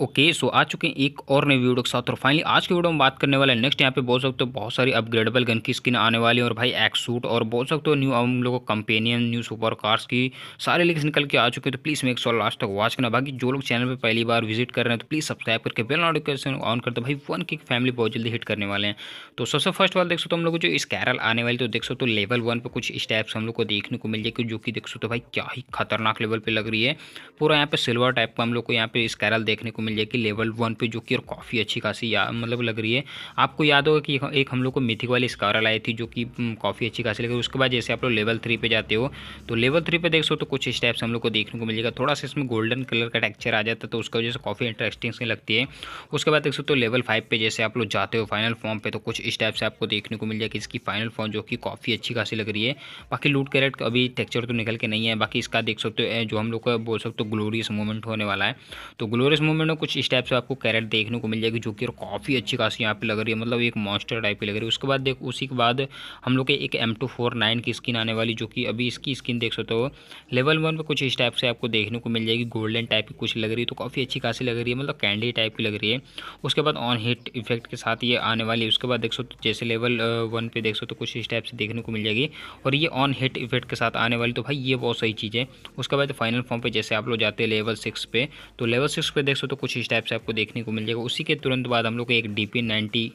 Okay okay, so so आ चुके हैं एक और नई वीडियो के साथ और फाइनली आज के वीडियो में बात करने वाले हैं नेक्स्ट यहाँ पे बोल सकते हो बहुत सारी अपग्रेडेबल गन की स्किन आने वाली है और भाई एक्स सूट और बोल सकते हो न्यू हम लोगों को कंपेनियन न्यू सुपर कार्स की सारे लिंक्स निकल के आ चुके हैं। तो प्लीज़ मेक सॉल लास्ट तक वॉच करना। बाकी जो लोग चैनल पर पहली बार विज़िट कर रहे हैं तो प्लीज़ सब्सक्राइब करके बेल नोटिफिकेशन ऑन करते भाई वन की फैमिली बहुत जल्दी हिट करने वाले हैं। तो सबसे फ़र्स्ट वाल देख सकते हम लोग जो इस कैरल आने वाली तो देख सकते हो लेवल वन पर कुछ स्टेप्स हम लोग को देखने को मिल जाएगी जो कि देख सकते हो भाई क्या ही खतरनाक लेवल पर लग रही है। पूरा यहाँ पे सिल्वर टाइप का हम लोग को यहाँ पे इस कैरल देखने को मिल जाएगी लेवल वन पे, जो कि और काफ़ी अच्छी खासी मतलब लग रही है। आपको याद होगा कि एक हम लोग को मिथिक वाली स्कारल आई थी, जो कि काफ़ी अच्छी खासी लग। उसके बाद जैसे आप लोग लेवल थ्री पे जाते हो तो लेवल थ्री पे देख सो तो कुछ स्टेप्स हम लोग को देखने को मिलेगा। थोड़ा सा इसमें गोल्डन कलर का टेक्चर आ जाता है तो उसका वजह से काफ़ी इंटरेस्टिंग सी लगती है। उसके बाद देख सकते हो लेवल फाइव पे जैसे आप लोग जाते हो फाइनल फॉर्म पे तो कुछ स्टेप्स आपको देखने को मिल जाएगी इसकी फाइनल फॉर्म जो कि काफ़ी अच्छी खासी लग रही है। बाकी लूट कैरेट अभी टेक्चर तो निकल के नहीं है। बाकी इसका देख सकते हो जो हम लोग का बोल सकते हो ग्लोरियस मूवमेंट होने वाला है। तो ग्लोरियस मूवमेंट में कुछ स्टेप्स आपको कैरेट देखने को मिल जाएगी जो कि काफ़ी अच्छी खासी यहाँ पे लग रही है। मतलब एक मॉन्स्टर टाइप की लग रही है। उसके बाद देख, उसी के बाद हम लोग के एक एम टू फोर नाइन की स्किन आने वाली जो कि अभी इसकी स्किन देख सकते हो। लेवल वन पे कुछ इस टाइप से आपको देखने को मिल जाएगी। गोल्डन टाइप की कुछ लग रही है तो काफ़ी अच्छी खासी लग रही है। मतलब कैंडी टाइप की लग रही है। उसके बाद ऑन हिट इफ़ेक्ट के साथ ये आने वाली है। उसके बाद देख सकते जैसे लेवल वन पे देख सकते हो कुछ इस टाइप से देखने को मिल जाएगी। और ये ऑन हिट इफ़ेक्ट के साथ आने वाली तो भाई ये बहुत सही चीज़ है। उसके बाद फाइनल फॉर्म पर जैसे आप लोग जाते हैं लेवल सिक्स पे तो लेवल सिक्स पे देख सकते हो कुछ इस टाइप से आपको देखने को मिल जाएगा। उसी के तुरंत बाद हम लोग को एक डी पी नाइन्टी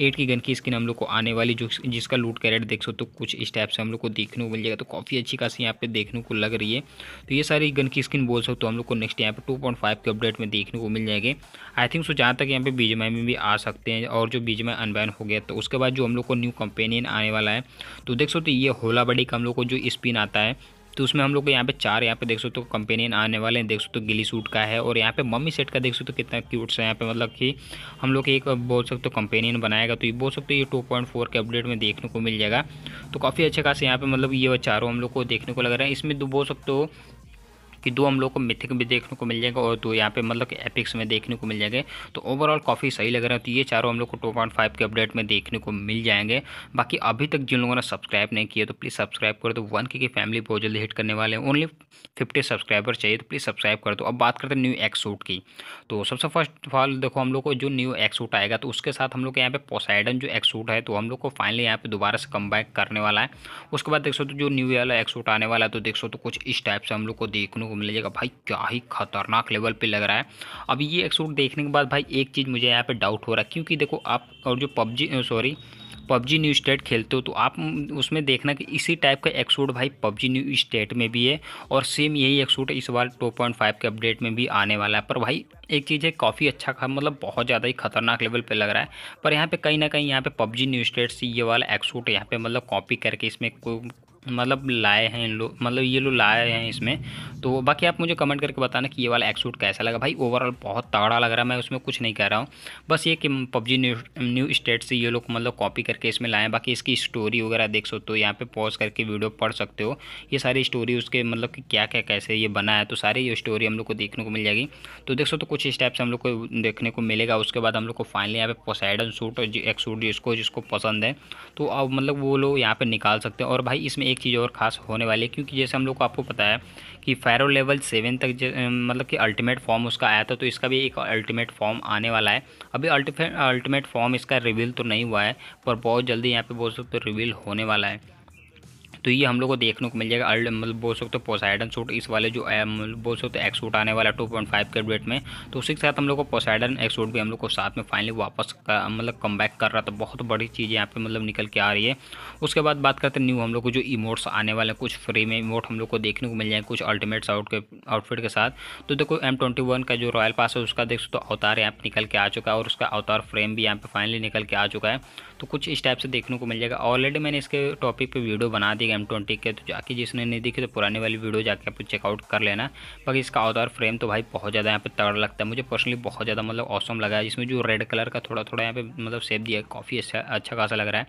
एट की गन की स्किन हम लोग को आने वाली, जो जिसका लूट कैरेट देख सकते हो कुछ इस टाइप से हम लोग को देखने को मिल जाएगा। तो काफ़ी अच्छी खासी यहाँ पे देखने को लग रही है। तो ये सारी गन की स्किन बोल सकते हो हम लोग को नेक्स्ट यहाँ पे टू पॉइंट फाइव के अपडेट में देखने को मिल जाएँगे। आई थिंक सो जहाँ तक यहाँ पे बीजेमाई में भी आ सकते हैं, और जो बीजेमाई अनबैन हो गया तो उसके बाद जो हम लोग को न्यू कंपेनियन आने वाला है। तो देख सकते ये होला बड़ी का हम लोग को जो स्पिन आता है तो उसमें हम लोग को यहाँ पे चार यहाँ पे देख सकते हो कंपेनियन आने वाले हैं। देख सकते हो गिली सूट का है और यहाँ पे मम्मी सेट का देख सकते हो कितना क्यूट सा यहाँ पे मतलब कि हम लोग एक बोल सकते हो कंपेनियन बनाएगा तो ये बोल सकते हो ये टू पॉइंट फोर के अपडेट में देखने को मिल जाएगा। तो काफ़ी अच्छे खास यहाँ पे मतलब ये चारों हम लोग को देखने को लग रहा है। इसमें बोल सकते हो कि दो हम लोग को मिथिक भी देखने को मिल जाएगा और दो यहाँ पे मतलब एपिक्स में देखने को मिल जाएँगे। तो ओवरऑल काफ़ी सही लग रहा है। तो ये चारों हम लोग को टू पॉइंट फाइव के अपडेट में देखने को मिल जाएँगे। बाकी अभी तक जिन लोगों ने सब्सक्राइब नहीं किया तो प्लीज़ सब्सक्राइब कर। दो वन की फैमिली बहुत जल्दी हिट करने वाले हैं। ओनली फिफ्टी सब्सक्राइबर चाहिए तो प्लीज़ सब्सक्राइब कर। दो अब बात करते हैं न्यू एक्स सूट की। तो सबसे फ़र्स्ट ऑफ़ ऑल देखो, हम लोग को जो न्यू एक्स सूट आएगा तो उसके साथ हम लोग यहाँ पे पोसाइडन जो एक्स सूट है तो हम लोग को फाइनली यहाँ पे दोबारा से कम करने वाला है। उसके बाद देख सो तो जो न्यू वाला एक्स सूट आने वाला है तो देख सो तो कुछ इस टाइप से हम लोग को देखने को मिलेगा। भाई, क्या ही खतरनाक लेवल पे लग रहा है। अब ये एक्सूट देखने के बाद भाई, एक चीज़ मुझे यहाँ पे डाउट हो रहा है। क्योंकि देखो, आप और जो PUBG sorry PUBG new state खेलते हो तो आप उसमें देखना कि इसी टाइप का एक्सूट भाई पबजी न्यू स्टेट में भी है और सेम यही एक्सूट इस बार टू पॉइंट फाइव के अपडेट में भी आने वाला है। पर भाई, एक चीज़ है, काफ़ी अच्छा खा मतलब बहुत ज़्यादा ही खतरनाक लेवल पे लग रहा है। पर यहाँ पे कहीं ना कहीं यहाँ पे पबजी न्यू स्टेट से ये वाला एक्सूट यहाँ पे मतलब कॉपी करके इसमें मतलब लाए हैं इन लोग मतलब ये लोग लाए हैं इसमें। तो बाकी आप मुझे कमेंट करके बताना कि ये वाला एक्सूट कैसा लगा। भाई ओवरऑल बहुत तगड़ा लग रहा है, मैं उसमें कुछ नहीं कह रहा हूँ। बस ये कि पबजी न्यू न्यू स्टेट से ये लोग मतलब कॉपी करके इसमें लाए हैं। बाकी इसकी स्टोरी वगैरह देख सकते हो, यहाँ पे पॉज करके वीडियो पढ़ सकते हो। ये सारी स्टोरी उसके मतलब कि क्या क्या, कैसे ये बना है तो सारी ये स्टोरी हम लोग को देखने को मिल जाएगी। तो देख सकते कुछ इस टाइप से हम लोग को देखने को मिलेगा। उसके बाद हम लोग को फाइनली यहाँ पे पोसाइडन सूट एक सूट जिसको जिसको पसंद है तो अब मतलब वो लोग यहाँ पर निकाल सकते हैं। और भाई, इसमें एक चीज़ और खास होने वाली है, क्योंकि जैसे हम लोग को आपको पता है कि फैरो लेवल सेवन तक मतलब कि अल्टीमेट फॉर्म उसका आया था तो इसका भी एक अल्टीमेट फॉर्म आने वाला है। अभी अल्टीमेट फॉर्म इसका रिवील तो नहीं हुआ है, पर बहुत जल्दी यहाँ पर बोल सकते रिवील होने वाला है। तो ये हम लोग को देखने को मिल जाएगा। मतलब बोल सकते हो पोसाइडन सूट इस वाले जो मतलब बोल सकते हो एक्स सूट आने वाला टू पॉइंट फाइव के रेट में। तो उसी के साथ हम लोग को पोसाइडन एक्स सूट भी हम लोग को साथ में फाइनली वापस मतलब कम बैक कर रहा था। बहुत बड़ी चीज़ यहाँ पर मतलब निकल के आ रही है। उसके बाद बात करते हैं न्यू हम लोग को जो इमोट्स आने वाले कुछ फ्री में इमोट हम लोग को देखने को मिल जाए कुछ अल्टीमेट्स आउट के आउटफिट के साथ। तो देखो एम ट्वेंटी वन का जो रॉयल पास है, उसका देख सकते हो अवतार यहाँ पर निकल के आ चुका है और उसका अवतार फ्रेम भी यहाँ पर फाइनली निकल के आ चुका है। तो कुछ इस टाइप से देखने को मिल जाएगा। ऑलरेडी मैंने इसके टॉपिक पे वीडियो बना दी एम ट्वेंटी के तो जाके जिसने नहीं देखी तो पुरानी वाली वीडियो जाके आप चेकआउट कर लेना। बाकी इसका आउटडोर फ्रेम तो भाई बहुत ज़्यादा यहाँ पे तगड़ा लगता है। मुझे पर्सनली बहुत ज़्यादा मतलब औसम लगा है। जिसमें जो रेड कलर का थोड़ा थोड़ा यहाँ पे मतलब सेप दिया है, काफ़ी अच्छा अच्छा खासा लग रहा है।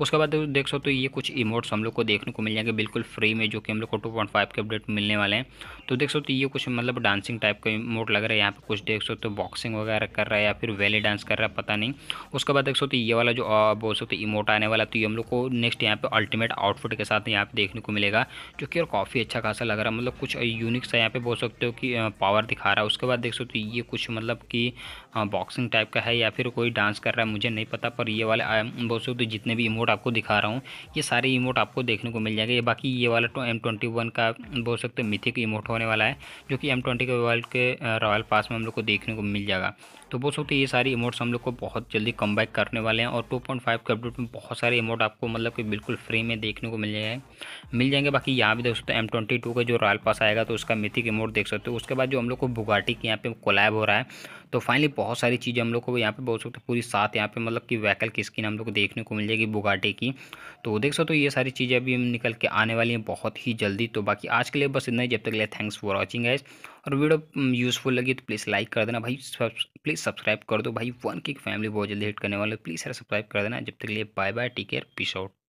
उसके बाद देख सकते तो ये कुछ इमोट्स हम लोग को देखने को मिल जाएँगे बिल्कुल फ्री में, जो कि हम लोग को टू पॉइंट फाइव के अपडेट मिलने वाले हैं। तो देख सकते ये कुछ मतलब डांसिंग टाइप का इमोट लग रहा है। यहाँ पे कुछ देख सकते हो बॉक्सिंग वगैरह कर रहा है या फिर वेली डांस कर रहा है, पता नहीं। उसके बाद देख सकते ये वाला जो बोल सकते इमोट आने वाला तो ये हम लोग को नेक्स्ट यहाँ पे अल्टीमेट आउटफिट के साथ साथ यहाँ पे देखने को मिलेगा, जो कि और काफ़ी अच्छा खासा लग रहा है। मतलब कुछ यूनिक सा यहाँ पे बोल सकते हो कि पावर दिखा रहा है। उसके बाद देख सकते हो ये कुछ मतलब कि बॉक्सिंग टाइप का है या फिर कोई डांस कर रहा है, मुझे नहीं पता, पर ये वाले बोल सकते हो जितने भी इमोट आपको दिखा रहा हूँ, ये सारे इमोट आपको देखने को मिल जाएगा। ये बाकी ये वाला एम ट्वेंटी वन का बोल सकते हो मिथिक इमोट होने वाला है, जो कि एम ट्वेंटी के के रॉयल पास में हम लोग को देखने को मिल जाएगा। तो बोल सकते ये सारी इमोट्स हम लोग को बहुत जल्दी कम बैक करने वाले हैं और 2.5 के अपडेट में बहुत सारे इमोट आपको मतलब कि बिल्कुल फ्री में देखने को मिल जाएँगे। मिल जाएँगे, बाकी यहाँ भी देख सकते हैं एम ट्वेंटी का जो रॉयल पास आएगा तो उसका मिथिक इमोट देख सकते हो। उसके बाद जो हम लोग को बुगाटी के यहाँ पे कोलैब हो रहा है तो फाइनली बहुत सारी चीज़ें हम लोग को यहाँ पे बोल सकते हैं, पूरी सात यहाँ पे मतलब कि वैकल की स्किन हम लोग को देखने को मिल जाएगी बुगाटे की। तो देख सकते हो तो ये सारी चीज़ें अभी निकल के आने वाली हैं बहुत ही जल्दी। तो बाकी आज के लिए बस इतना ही, जब तक लिए थैंक्स फॉर वॉचिंग गाइस और वीडियो यूज़फुल लगी तो प्लीज़ लाइक कर देना भाई प्लीज़ सब्सक्राइब कर दो भाई। वन की फैमिली बहुत जल्दी हिट करने वाले प्लीज़ यार सब्सक्राइब कर देना। जब तक लिए bye bye take care peace out